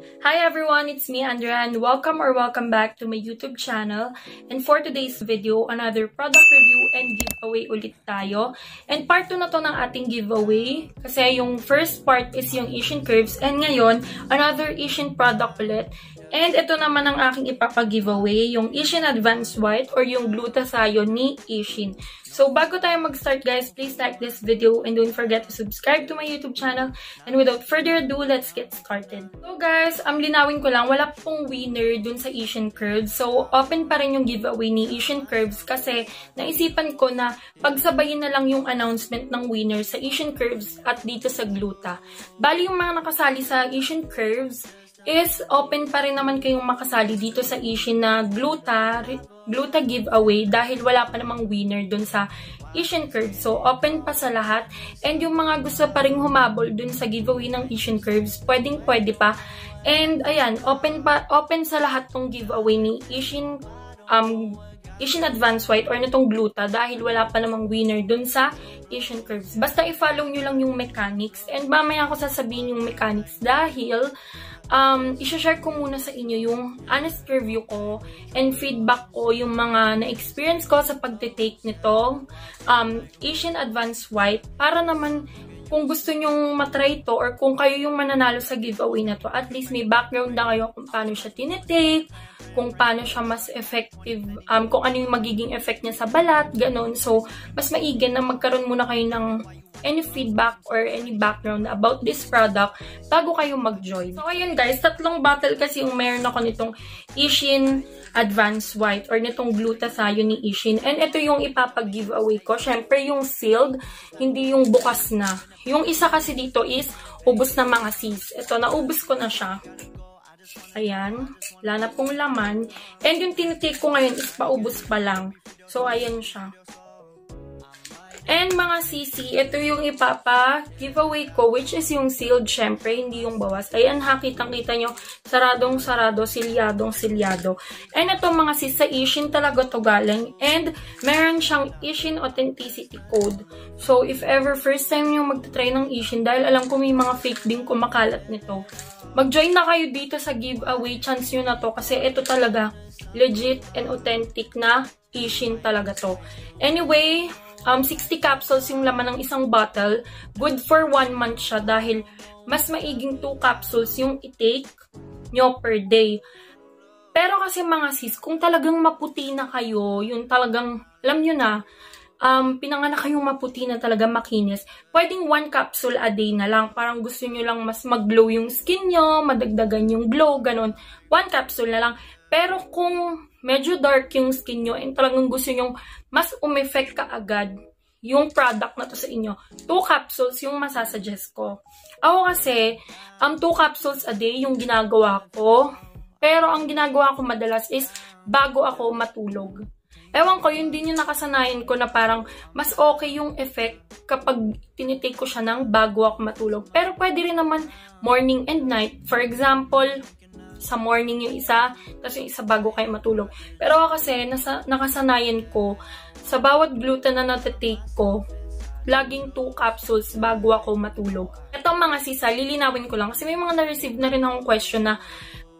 Hi everyone, it's me Andrea and welcome or welcome back to my YouTube channel. And for today's video, another product review and giveaway ulit tayo. And part 2 na to ng ating giveaway kasi yung first part is yung Asian Curves and ngayon, another Asian product ulit. And ito naman ang aking ipapag-giveaway, yung Asian Advanced White or yung Glutathione ni Asian. So, bago tayo mag-start guys, please like this video and don't forget to subscribe to my YouTube channel. And without further ado, let's get started. So guys, am linawin ko lang, wala pong winner dun sa Asian Curves. So, open pa rin yung giveaway ni Asian Curves kasi naisipan ko na pagsabayin na lang yung announcement ng winner sa Asian Curves at dito sa Gluta. Bali yung mga nakasali sa Asian Curves, is open pa rin naman kayong makasali dito sa Asian na Gluta, Gluta giveaway dahil wala pa namang winner dun sa Asian Curves. So, open pa sa lahat. And yung mga gusto pa rin humabol dun sa giveaway ng Asian Curves, pwedeng pwede pa. And, ayan, open pa open sa lahat tong giveaway ni Asian um, Asian Advanced White or nitong Gluta dahil wala pa namang winner dun sa Asian Curves. Basta i-follow nyo lang yung mechanics. And mamaya ako sasabihin yung mechanics dahil um, isa-share ko muna sa inyo yung honest review ko and feedback ko yung mga na-experience ko sa pagte-take nito um, Asian Advanced White para naman kung gusto nyong matry to or kung kayo yung mananalo sa giveaway na to, at least may background na kayo kung paano siya tinitake, kung paano siya mas effective, um, kung ano yung magiging effect niya sa balat, ganun. So, mas maigan na magkaroon muna kayo ng any feedback or any background about this product bago kayo mag-join. So, ayun guys, tatlong bottle kasi yung meron ako nitong Ishin Advanced White or nitong glutathione ni Ishin. And ito yung ipapag-giveaway ko. Siyempre, yung sealed, hindi yung bukas na. Yung isa kasi dito is ubos na mga sis. Ito, naubos ko na siya. Ayan. Wala na pong laman. And yung tinitake ko ngayon is paubos pa lang. So, ayan siya. And mga CC, ito yung ipapa-giveaway ko, which is yung sealed, syempre, hindi yung bawas. Ayan ha, kitang-kita nyo, saradong-sarado, silyadong-silyado. And ito mga CC, sa Ishin talaga to galing. And meron siyang Ishin Authenticity Code. So, if ever first time nyo magta-try ng Ishin, dahil alam ko may mga fake din kumakalat nito, mag-join na kayo dito sa giveaway. Chance nyo na to kasi ito talaga legit and authentic na Ishin talaga to. Anyway, um, 60 capsules yung laman ng isang bottle. Good for 1 month siya dahil mas maiging 2 capsules yung i-take nyo per day. Pero kasi mga sis, kung talagang maputi na kayo, yung talagang, alam nyo na, um, pinanganak kayong maputi na talaga makinis, pwedeng 1 capsule a day na lang. Parang gusto nyo lang mas mag-glow yung skin nyo, madagdagan yung glow, ganun. 1 capsule na lang. Pero kung medyo dark yung skin nyo and talagang gusto nyo mas umeffect ka agad yung product na to sa inyo, 2 capsules yung masasuggest ko. Ako kasi, um, 2 capsules a day yung ginagawa ko. Pero ang ginagawa ko madalas is bago ako matulog. Ewan ko, yun din yung nakasanayan ko na parang mas okay yung effect kapag tinitake ko siya ng bago ako matulog. Pero pwede rin naman morning and night. For example, sa morning yung isa, tapos yung isa bago kayo matulog. Pero ako kasi, nasa, nakasanayan ko, sa bawat gluten na natatake ko, laging 2 capsules bago ako matulog. Itong mga sisa, lilinawin ko lang kasi may mga na-receive na rin akong question na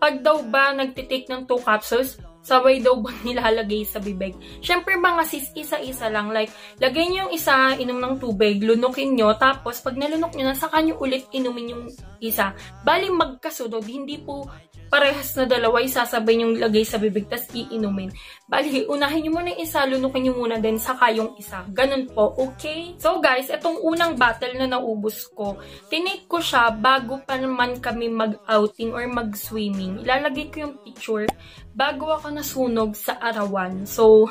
pag daw ba nagtitake ng 2 capsules, sabay daw ba nilalagay sa bibig? Siyempre mga sis, isa-isa lang. Like, lagay niyo yung isa, inom ng tubig, lunukin nyo, tapos pag nalunok nyo na, saka nyo ulit inumin yung isa. Bali magkasunod, hindi po parehas na dalawa, isasabay yung lagay sa bibig, tas iinumin. Bali, unahin nyo muna yung isa, lunukin nyo muna din, saka yung isa. Ganun po, okay? So guys, itong unang battle na naubos ko, tinake ko siya bago pa naman kami mag-outing or mag-swimming. Ilalagay ko yung picture bago ako nasunog sa arawan. So,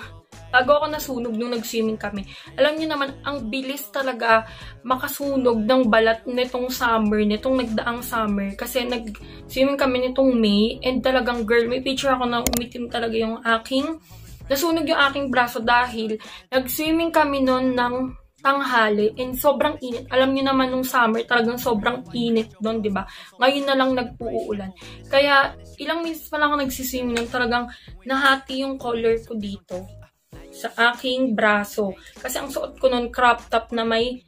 Bago ako nasunog nung nag-swimming kami. Alam niyo naman, ang bilis talaga makasunog ng balat nitong summer, nitong nagdaang summer. Kasi nag-swimming kami nitong May, and talagang girl, may picture ako na umitim talaga yung aking, nasunog yung aking braso dahil nag-swimming kami noon ng tanghali and sobrang init. Alam niyo naman nung summer, talagang sobrang init doon, 'di ba? Ngayon na lang nag-uulan. Kaya ilang minutes pa lang ako nagsiswimming nung talagang nahati yung color ko dito sa aking braso. Kasi ang suot ko nun crop top na may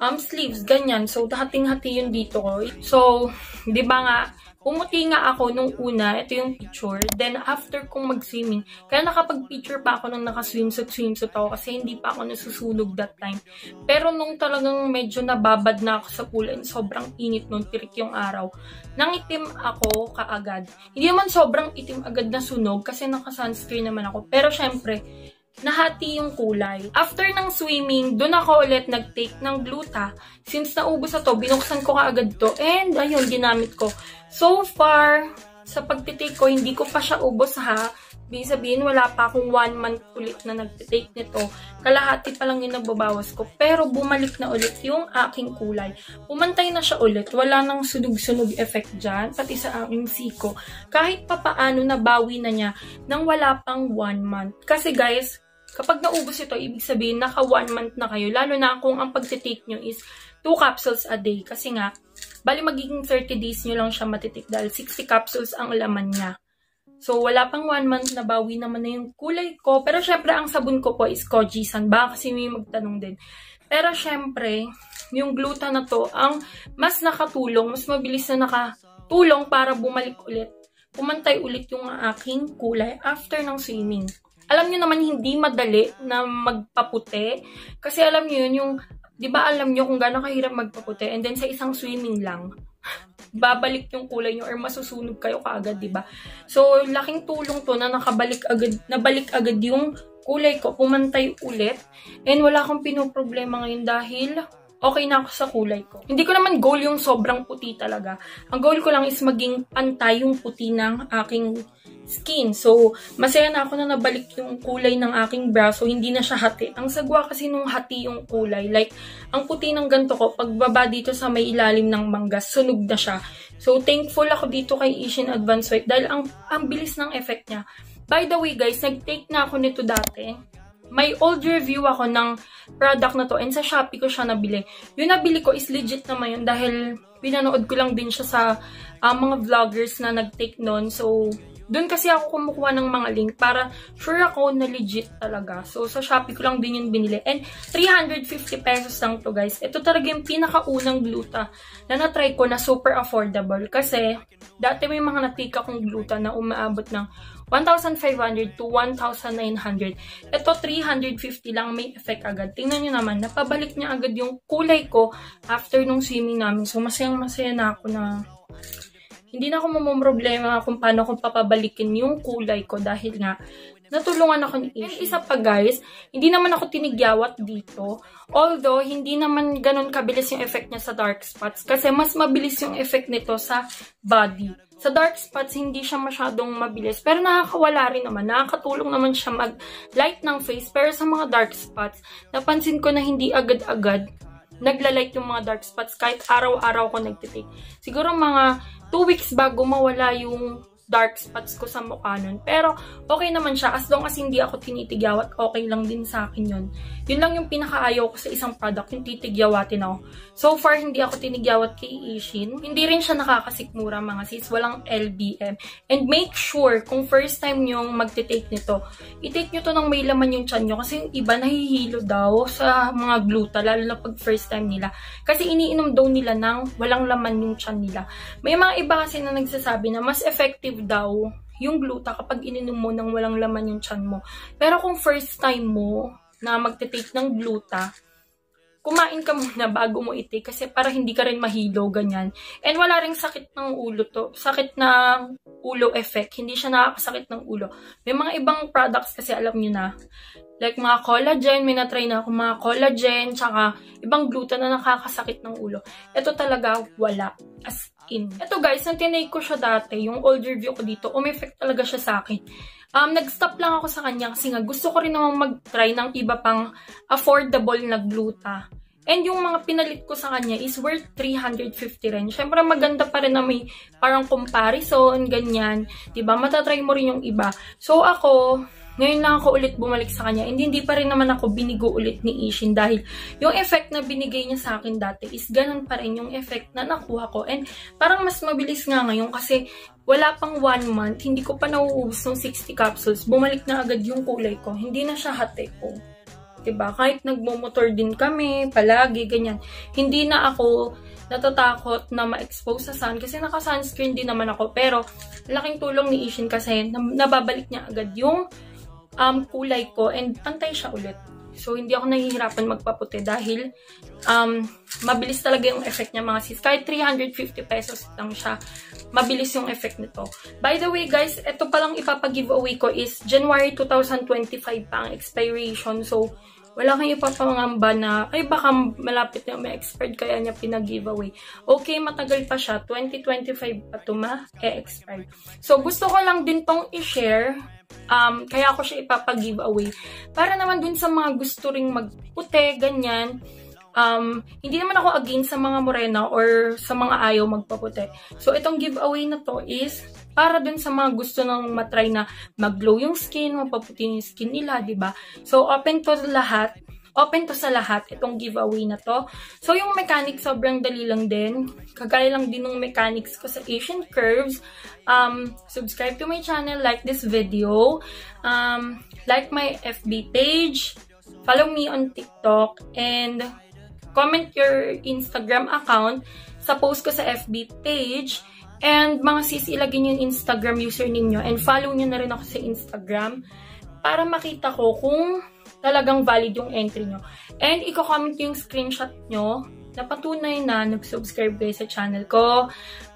um, sleeves, ganyan. So, hating-hati yun dito ko. So, di ba nga, Pumuti nga ako nung una, ito yung picture. Then, after kong mag-swimming, kaya nakapag-picture pa ako nung naka-swimsuit, swimsuit ako kasi hindi pa ako nasusunog that time. Pero nung talagang medyo nababad na ako sa pool and sobrang init nung tirik yung araw, nangitim ako kaagad. Hindi naman sobrang itim agad na sunog kasi naka-sunscreen naman ako. Pero syempre, nahati yung kulay. After ng swimming, doon ako ulit nag-take ng gluta. Since naubos na to, binuksan ko kaagad to. And, ayun, ginamit ko. So far, sa pagtitake ko, hindi ko pa siya ubos ha. Ibig sabihin, wala pa akong one month ulit na nagtitake nito. Kalahati pa lang yung nagbabawas ko. Pero bumalik na ulit yung aking kulay. Pumantay na siya ulit. Wala nang sunog-sunog effect dyan. Pati sa aking siko. Kahit pa paano nabawi na niya nang wala pang one month. Kasi guys, Kapag naubos ito, ibig sabihin, naka one month na kayo. Lalo na kung ang pagtitake nyo is 2 capsules a day. Kasi nga, bali magiging 30 days nyo lang siya matitik dahil 60 capsules ang laman niya. So, wala pang 1 month na bawi naman na yung kulay ko. Pero syempre, ang sabon ko po is Kojisan. Baka kasi may magtanong din. Pero syempre, yung gluta na to, ang mas nakatulong, mas mabilis na nakatulong para bumalik ulit. Pumantay ulit yung aking kulay after ng swimming alam niyo naman hindi madali na magpaputi. Kasi alam niyo yun, yung, di ba alam niyo kung gaano kahirap magpaputi and then sa isang swimming lang, babalik yung kulay niyo or masusunog kayo kaagad, di ba? So, laking tulong to na nakabalik agad, nabalik agad yung kulay ko, pumantay ulit. And wala akong pinoproblema ngayon dahil okay na ako sa kulay ko. Hindi ko naman goal yung sobrang puti talaga. Ang goal ko lang is maging pantay yung puti ng aking skin. So, masaya na ako na nabalik yung kulay ng aking brow. So, hindi na siya hati. Ang sagwa kasi nung hati yung kulay. Like, ang puti ng ganto ko, pagbaba dito sa may ilalim ng manggas, sunog na siya. So, thankful ako dito kay Ishin Advanced White dahil ang, ang bilis ng effect niya. By the way, guys, nag-take na ako nito dati. May old review ako ng product na to and sa Shopee ko siya nabili. Yung nabili ko is legit naman yun dahil pinanood ko lang din siya sa uh, mga vloggers na nag-take nun. So, doon kasi ako kumukuha ng mga link para sure ako na legit talaga. So, sa Shopee ko lang din yung binili. And 350 pesos lang to guys. Ito talaga yung pinakaunang gluta na na-try ko na super affordable. Kasi, dati may mga natika kong gluta na umaabot ng 1,500 to 1,900. Ito, 350 lang may effect agad. Tingnan nyo naman, napabalik niya agad yung kulay ko after nung swimming namin. So, masayang masaya na ako na hindi na ako mamumroblema kung paano kung papabalikin yung kulay ko dahil nga natulungan ako ni Ishi. isa pa guys, hindi naman ako tinigyawat dito. Although, hindi naman ganun kabilis yung effect niya sa dark spots kasi mas mabilis yung effect nito sa body. Sa dark spots, hindi siya masyadong mabilis. Pero nakakawala rin naman. Nakakatulong naman siya mag-light ng face. Pero sa mga dark spots, napansin ko na hindi agad-agad nagla-light yung mga dark spots kahit araw-araw ko nagtitake. Siguro mga 2 weeks bago mawala yung dark spots ko sa mukha nun. Pero, okay naman siya. As long as hindi ako tinitigyaw at okay lang din sa akin yun. Yun lang yung pinakaayaw ko sa isang product, yung titigyawatin ako. So far, hindi ako tinigyawat kay Ishin. Hindi rin siya nakakasikmura mga sis. Walang LBM. And make sure, kung first time nyo magte-take nito, i-take nyo to ng may laman yung chan nyo. Kasi yung iba nahihilo daw sa mga gluta, lalo na pag first time nila. Kasi iniinom daw nila ng walang laman yung chan nila. May mga iba kasi na nagsasabi na mas effective effective daw yung gluta kapag ininom mo nang walang laman yung chan mo. Pero kung first time mo na magte-take ng gluta, kumain ka muna bago mo i-take kasi para hindi ka rin mahilo, ganyan. And wala ring sakit ng ulo to. Sakit na ulo effect. Hindi siya nakakasakit ng ulo. May mga ibang products kasi alam nyo na. Like mga collagen, may na-try na ako mga collagen, tsaka ibang gluta na nakakasakit ng ulo. Ito talaga wala. As in. Ito guys, nang tinake ko siya dati, yung old review ko dito, umeffect talaga siya sa akin. Um, nag-stop lang ako sa kanya kasi nga gusto ko rin naman mag-try ng iba pang affordable na gluta. And yung mga pinalit ko sa kanya is worth 350 rin. Siyempre maganda pa rin na may parang comparison, ganyan. ba diba? Matatry mo rin yung iba. So ako, ngayon lang ako ulit bumalik sa kanya. And hindi pa rin naman ako binigo ulit ni Ishin dahil yung effect na binigay niya sa akin dati is ganun pa rin yung effect na nakuha ko. And parang mas mabilis nga ngayon kasi wala pang one month, hindi ko pa nauubos ng 60 capsules. Bumalik na agad yung kulay ko. Hindi na siya hati ko. 'Diba? Kahit nagmumotor din kami, palagi, ganyan. Hindi na ako natatakot na ma-expose sa sun kasi naka-sunscreen din naman ako. Pero, laking tulong ni Ishin kasi nababalik niya agad yung um, kulay ko and pantay siya ulit. So, hindi ako nahihirapan magpaputi dahil um, mabilis talaga yung effect niya mga sis. Kahit 350 pesos lang siya, mabilis yung effect nito. By the way guys, ito palang ipapag-giveaway ko is January 2025 pa ang expiration. So, wala kang ipapangamba na, ay baka malapit na may expired kaya niya pinag-giveaway. Okay, matagal pa siya. 2025 pa ito ma-expired. So, gusto ko lang din tong i-share Um, kaya ako siya ipapag-giveaway. Para naman dun sa mga gusto ring magputi, ganyan. Um, hindi naman ako against sa mga morena or sa mga ayaw magpaputi. So, itong giveaway na to is para dun sa mga gusto nang matry na mag-glow yung skin, mapaputi yung skin nila, ba diba? So, open to lahat. Open to sa lahat, itong giveaway na to. So, yung mechanics, sobrang dali lang din. Kagaya lang din ng mechanics ko sa Asian Curves. Um, subscribe to my channel, like this video. Um, like my FB page. Follow me on TikTok. And comment your Instagram account sa post ko sa FB page. And mga sis, ilagay yung Instagram username nyo. And follow nyo na rin ako sa Instagram para makita ko kung talagang valid yung entry nyo. And, i-comment yung screenshot nyo na patunay na nag-subscribe kayo sa channel ko,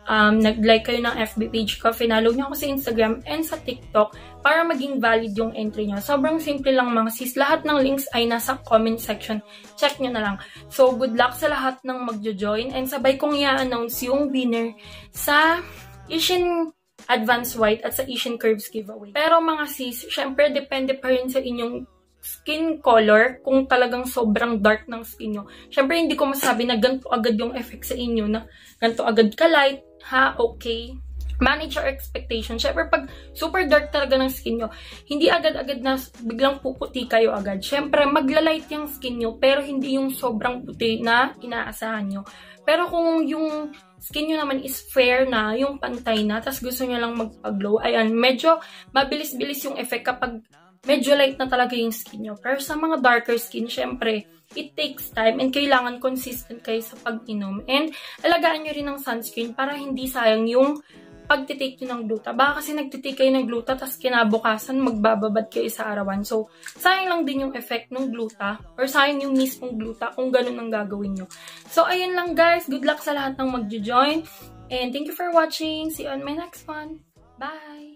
um, nag-like kayo ng FB page ko, finalo nyo ako sa Instagram and sa TikTok para maging valid yung entry nyo. Sobrang simple lang mga sis. Lahat ng links ay nasa comment section. Check nyo na lang. So, good luck sa lahat ng magjo-join and sabay kong i-announce yung winner sa Asian Advanced White at sa Asian Curves giveaway. Pero mga sis, syempre depende pa rin sa inyong skin color kung talagang sobrang dark ng skin nyo. Siyempre, hindi ko masabi na ganito agad yung effect sa inyo na ganito agad ka-light. Ha, okay. Manage your expectation. Siyempre, pag super dark talaga ng skin nyo, hindi agad-agad na biglang puputi kayo agad. Siyempre, magla-light yung skin nyo, pero hindi yung sobrang puti na inaasahan nyo. Pero kung yung skin nyo naman is fair na, yung pantay na, tapos gusto nyo lang magpa-glow, ayan, medyo mabilis-bilis yung effect kapag medyo light na talaga yung skin nyo. Pero sa mga darker skin, syempre, it takes time and kailangan consistent kayo sa pag-inom. And alagaan nyo rin ng sunscreen para hindi sayang yung pagtitake nyo ng gluta. Baka kasi nagtitake kayo ng gluta tapos kinabukasan magbababad kayo sa arawan. So, sayang lang din yung effect ng gluta or sayang yung mismong gluta kung ganun ang gagawin nyo. So, ayun lang guys. Good luck sa lahat ng magjo-join. And thank you for watching. See you on my next one. Bye!